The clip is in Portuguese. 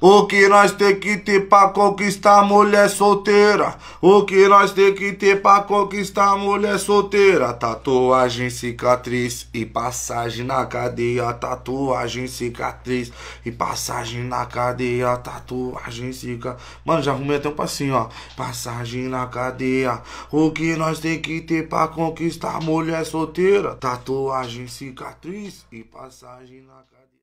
O que nós tem que ter pra conquistar mulher solteira? O que nós tem que ter pra conquistar mulher solteira? Tatuagem, cicatriz e passagem na cadeia. Tatuagem, cicatriz e passagem na cadeia. Tatuagem, cicatriz. Mano, já arrumei até um passinho, ó. Passagem na cadeia. O que nós tem que ter pra conquistar mulher solteira? Tatuagem, cicatriz e passagem na cadeia.